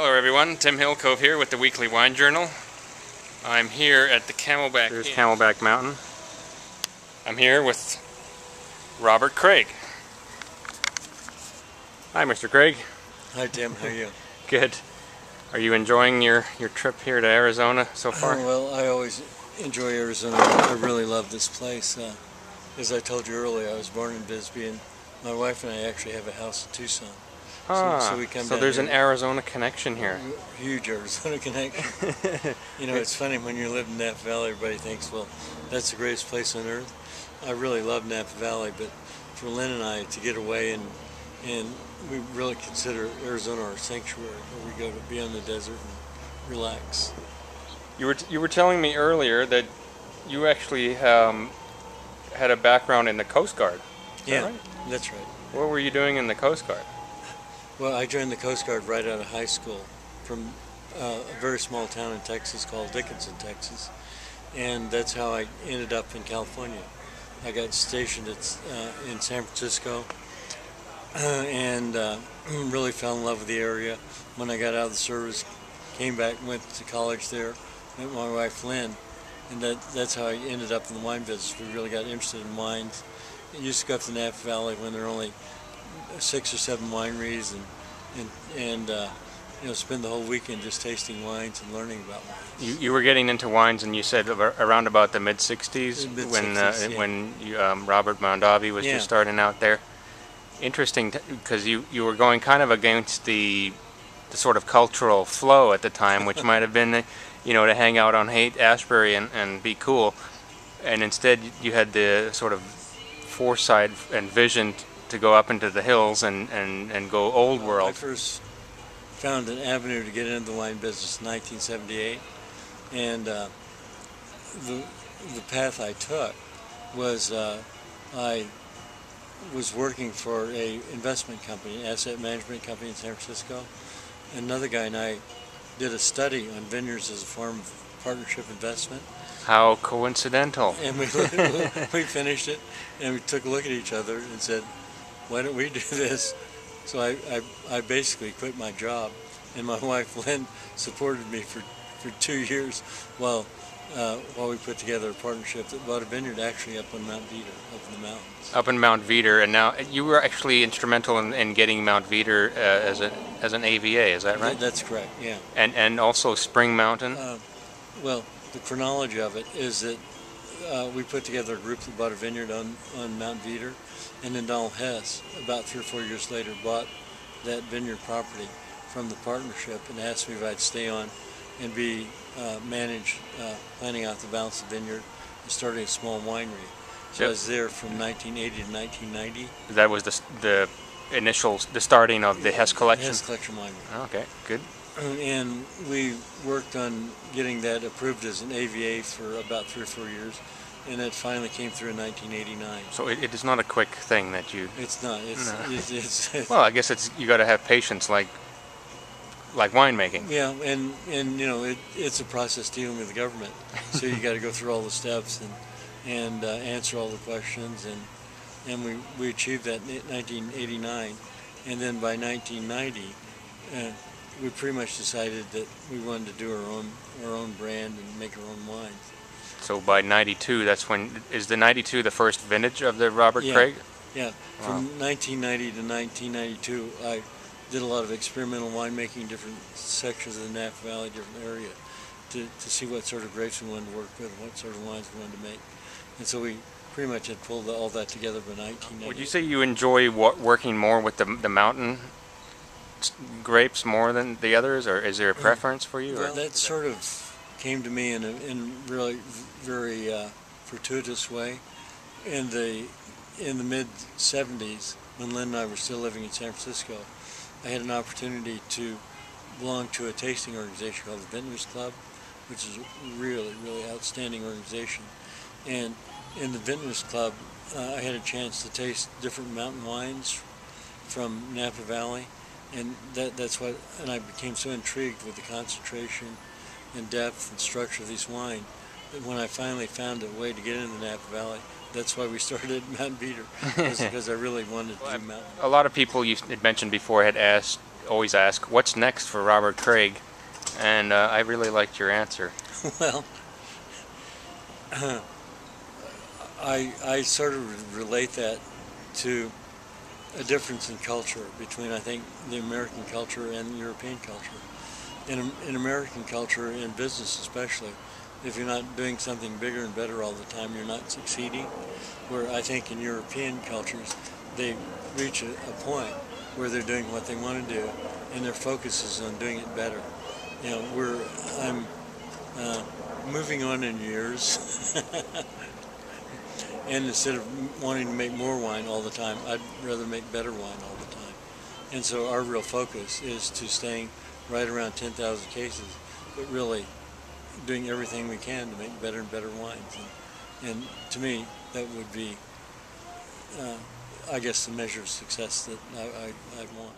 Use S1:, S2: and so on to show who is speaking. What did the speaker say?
S1: Hello everyone, Tim Hillcove here with the Weekly Wine Journal. I'm here at the Camelback
S2: There's Camelback Mountain.
S1: I'm here with Robert Craig.
S2: Hi Mr. Craig.
S3: Hi Tim, how are you?
S1: Good. Are you enjoying your, your trip here to Arizona so far?
S3: Oh, well, I always enjoy Arizona. I really love this place. Uh, as I told you earlier, I was born in Bisbee and my wife and I actually have a house in Tucson.
S1: Ah,
S3: so we come
S1: so
S3: down
S1: there's an. Arizona connection here.
S3: Huge Arizona connection. you know, it's funny when you live in Napa Valley, everybody thinks, well, that's the greatest place on earth. I really love Napa Valley, but for Lynn and I to get away and and we really consider Arizona our sanctuary, where we go to be on the desert and relax.
S1: You were, you were telling me earlier that you actually um, had a background in the Coast Guard. Is that
S3: Yeah,
S1: right?
S3: that's right.
S1: What were you doing in the Coast Guard?
S3: Well, I joined the Coast Guard right out of high school from uh, a very small town in Texas called Dickinson, Texas. And that's how I ended up in California. I got stationed at, uh, in San Francisco and uh, really fell in love with the area. When I got out of the service, came back, went to college there, met my wife Lynn, and that, that's how I ended up in the wine business. We really got interested in wines. I used to go up to the Napa Valley when there were only six or seven wineries and and, and uh, you know spend the whole weekend just tasting wines and learning about wines.
S1: You, you were getting into wines, and you said around about the mid '60s when uh,
S3: yeah.
S1: when you, um, Robert Mondavi was
S3: Yeah.
S1: just starting out there. Interesting, because you you were going kind of against the the sort of cultural flow at the time, which might have been, you know, to hang out on Haight Ashbury and, and be cool, and instead you had the sort of foresight and vision to go up into the hills and, and, and go old world.
S3: I first found an avenue to get into the wine business in 1978, and uh, the the path I took was uh, I was working for a investment company, asset management company in San Francisco. Another guy and I did a study on vineyards as a form of partnership investment.
S1: How coincidental!
S3: And we, we finished it, and we took a look at each other and said, why don't we do this? So I, I, I basically quit my job, and my wife Lynn supported me for, for two years while, uh, while we put together a partnership that bought a vineyard actually up on Mount Veeder, up in the mountains.
S1: up in Mount Veeder, and now you were actually instrumental in, in getting Mount Veeder uh, as a as an AVA. Is that right?
S3: That's correct, yeah.
S1: And and also Spring Mountain.
S3: Uh, well, the chronology of it is that uh, we put together a group that bought a vineyard on, on Mount Veeder, and then Donald Hess, about three or four years later, bought that vineyard property from the partnership and asked me if I'd stay on and be uh, manage uh, planning out the balance of the vineyard and starting a small winery. So I was there from 1980 to 1990.
S1: that was the the initial the starting of the Hess collection.
S3: Hess Collection Winery.
S1: Okay, good.
S3: And we worked on getting that approved as an AVA for about three or four years, and it finally came through in 1989.
S1: So it, it is not a quick thing that you.
S3: It's not. It's
S1: No.
S3: it's, it's, it's
S1: Well, I guess it's you got to have patience, like like winemaking.
S3: yeah, and and you know it, it's a process dealing with the government, so you got to go through all the steps and and uh, answer all the questions, and and we we achieved that in 1989, and then by 1990. Uh, we pretty much decided that we wanted to do our own our own brand and make our own wines.
S1: So by '92, that's when is the '92 the first vintage of the Robert
S3: Yeah.
S1: Craig?
S3: Yeah, from 1990 to 1992, I did a lot of experimental winemaking, different sections of the Napa Valley, different area, to, to see what sort of grapes we wanted to work with, what sort of wines we wanted to make. And so we pretty much had pulled all that together by 1990.
S1: Would you say you enjoy wo- working more with the the mountain grapes more than the others, or is there a preference for you? or-
S3: Well, that sort of came to me in a in really very uh, fortuitous way. In the in the mid '70s, when Lynn and I were still living in San Francisco, I had an opportunity to belong to a tasting organization called the Vintners Club, which is a really really outstanding organization. And in the Vintners Club, uh, I had a chance to taste different mountain wines from Napa Valley, and that that's what and I became so intrigued with the concentration and depth and structure of these wine that when I finally found a way to get into the Napa Valley, that's why we started at Mount Veeder, because I really wanted to do mountain.
S1: A lot of people you had mentioned before had asked always ask, "What's next for Robert Craig?" And uh, I really liked your answer.
S3: well, I I sort of relate that to a difference in culture between I think the American culture and European culture. In in American culture, in business especially, if you're not doing something bigger and better all the time, you're not succeeding. Where I think in European cultures, they reach a, a point where they're doing what they want to do, and their focus is on doing it better. You know, we're I'm uh, moving on in years, and instead of wanting to make more wine all the time, I'd rather make better wine all the time. And so our real focus is to staying right around 10,000 cases, but really doing everything we can to make better and better wines. And, and to me, that would be, uh, I guess, the measure of success that I, I, I'd want.